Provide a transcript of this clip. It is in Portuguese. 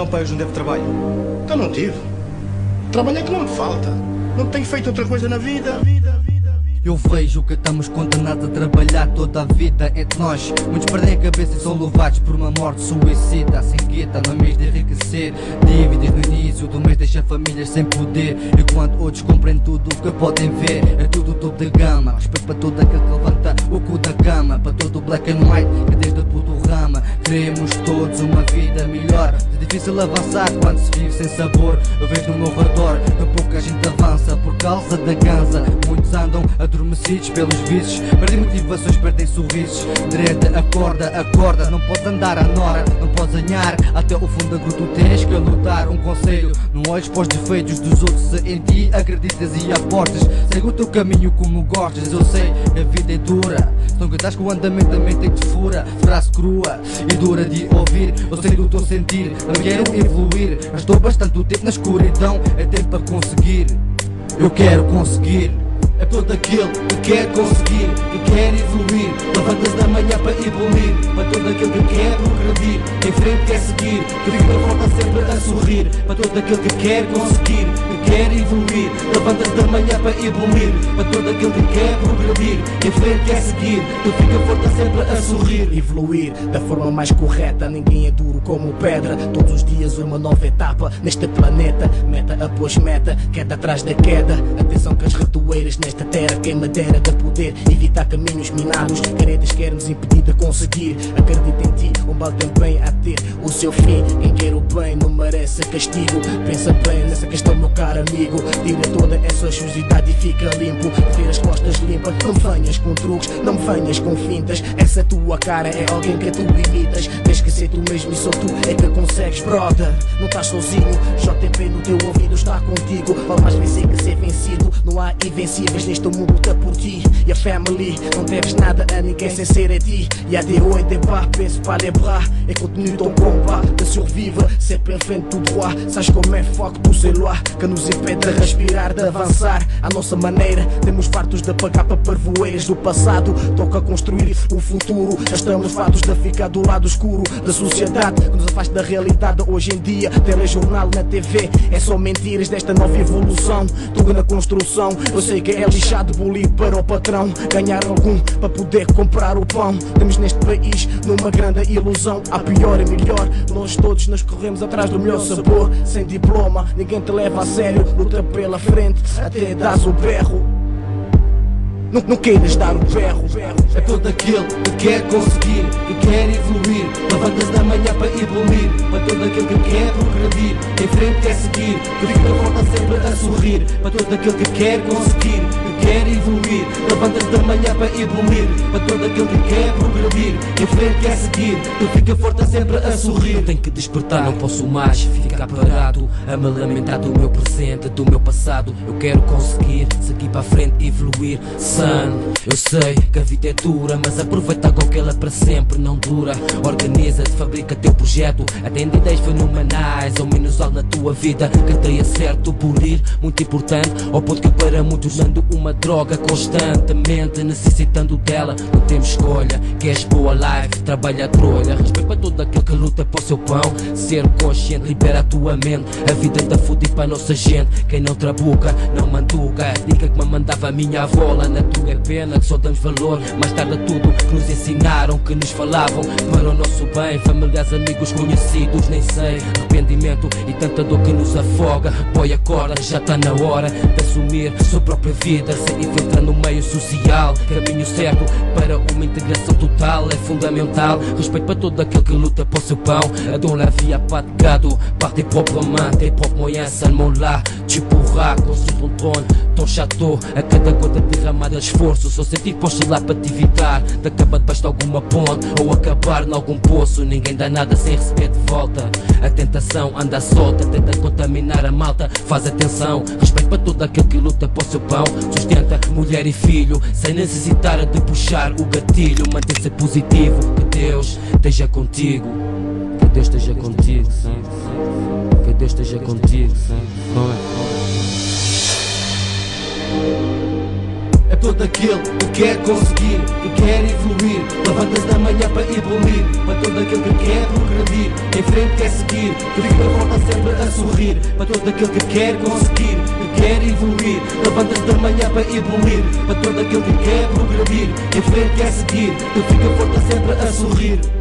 Então, pai, hoje não deve trabalho? Então não tive. Trabalho é que não me falta. Não tenho feito outra coisa na vida. Eu vejo que estamos condenados a trabalhar toda a vida entre nós. Muitos perdem a cabeça e são levados por uma morte suicida. Assim guita no mês de enriquecer. Dívidas no início do mês deixa famílias sem poder. Enquanto outros compreendem tudo o que podem ver. É tudo topo de gama. Respeito para todo aquele que levanta o cu da cama. Para todo o black and white que desde o puto rama. Queremos todos uma vida melhor. É difícil avançar quando se vive sem sabor. Eu vejo no meu redor que pouca gente avança por causa da ganza. Muitos andam a adormecidos pelos vícios. Perdem motivações, perdem sorrisos. Direita, acorda, acorda. Não podes andar à nora, não podes ganhar Até o fundo da gruta tens que lutar Um conselho, não olhes para os defeitos dos outros. Se em ti acreditas e apostas Segue o teu caminho como gostas. Eu sei que a vida é dura. Se não cuidas com o andamento, a mente te fura. Frase crua e dura de ouvir. Eu sei do teu sentir, não quero evoluir. Mas estou bastante tempo na escuridão É tempo para conseguir. Eu quero conseguir. é todo aquele que quer conseguir, que quer evoluir. Levanta-se da manhã para evoluir. Para todo aquele que quer progredir, em frente quer seguir. Que fica volta sempre a sorrir. Para todo aquele que quer conseguir, quer evoluir. Levanta-se da manhã para evoluir. Para todo aquele que quer progredir, em frente quer seguir. Que fica volta sempre a sorrir. Evoluir da forma mais correta. Ninguém é duro como pedra. Todos os dias uma nova etapa neste planeta. Meta após meta, queda atrás da queda. Atenção que as retoeiras nesta terra, quem me dera de poder evitar caminhos minados. Queredas quer nos impedir de conseguir. Acredita em ti, mal tem bem a ter o seu fim. Quem quer o bem não merece castigo. Pensa bem nessa questão, meu caro amigo. Tira toda essa sujidade e fica limpo. Ter as costas limpas, não me venhas com truques, não me venhas com fintas. Essa tua cara é alguém que tu imitas. Tens que ser tu mesmo e só tu é que consegues, brother. Não estás sozinho, JP no teu ouvido está contigo. Vale mais vencer que ser vencido. Não há invencíveis neste mundo, luta por ti. E a family, não deves nada a ninguém sem ser a ti. E a des hauts et des bas, penso pas les bras. Et continue ton combat de survivre, sempre em frente tout droit. Como é foco do sei lá, que nos impede de respirar, de avançar. À nossa maneira, temos fartos de pagar para parvoeiras do passado. Toca construir o futuro. Já estamos fartos de ficar do lado escuro da sociedade que nos afasta da realidade. Hoje em dia, telejornal na TV é só mentiras desta nova evolução. Tudo na construção, eu sei que é lixado, bullying para o patrão. Ganhar algum para poder comprar o pão. Temos neste país numa grande ilusão. Há pior e melhor, nós todos nos corremos atrás do melhor sabor. Sem diploma, ninguém te leva a sério. Luta pela frente, até dás o berro. Não, não queiras dar o berro, É todo aquele que quer conseguir, que quer evoluir. Levanta-se da manhã para evoluir. Para todo aquele que quer progredir, em frente quer seguir. Que fica volta sempre a sorrir. Para todo aquele que quer conseguir, evoluir. Levanta-se da manhã para evoluir. Para todo aquele que quer progredir, em frente quer seguir. Que fica forte sempre a sorrir. Tenho que despertar, não posso mais ficar parado. A me lamentar do meu presente, do meu passado. Eu quero conseguir seguir para frente evoluir. Sun, eu sei que a vida é dura, mas aproveita com que ela para sempre não dura. Organiza-te, fabrica teu projeto, atende ideias fenomenais, ao menos algo na tua vida que tenha certo por ir. Muito importante, ao ponto que para muitos ando uma droga constantemente, necessitando dela. Não temos escolha, queres boa life, trabalha a trolha. Respeito para todo aquele que luta para o seu pão. Ser consciente, libera a tua mente. A vida da fude para a nossa gente. Quem não trabuca, não manduca. Diga que me mandava a minha avó lá na tua é pena que só damos valor. Mais tarde a tudo que nos ensinaram, que nos falavam para o nosso bem. Familiares, amigos, conhecidos, nem sei. Arrependimento e tanta dor que nos afoga. Boy, acorda, já está na hora de assumir sua própria vida. Se infiltrar no meio social. Caminho certo para uma integração total é fundamental. Respeito para todo aquele que luta por seu pão. A la vie a pas de gado. Par tes propres mains, tes propres moyens, seulement là. Tu pourras construire ton trône, ton château. A cada gota derramada de esforço. Só sentir posto lá para te evitar. De acabar debaixo de alguma ponte ou acabar em algum poço. Ninguém dá nada sem receber de volta. A tentação anda solta, tenta contaminar a malta. Faz atenção, respeito para todo aquele que luta por seu pão. Sustenta mulher e filho, sem necessitar de puxar o gatilho. Mantém-se positivo, que Deus esteja contigo. Que Deus esteja contigo, sim. Que Deus esteja contigo, sim. É? todo aquele que quer conseguir, que quer evoluir. Levanta-se da manhã para evoluir, para todo aquele que quer progredir, em frente quer seguir, que fica volta sempre a sorrir. Para todo aquele que quer conseguir, que quer evoluir. Levanta-se da manhã para evoluir, para todo aquele que quer progredir, em frente quer seguir, que fica forte sempre a sorrir.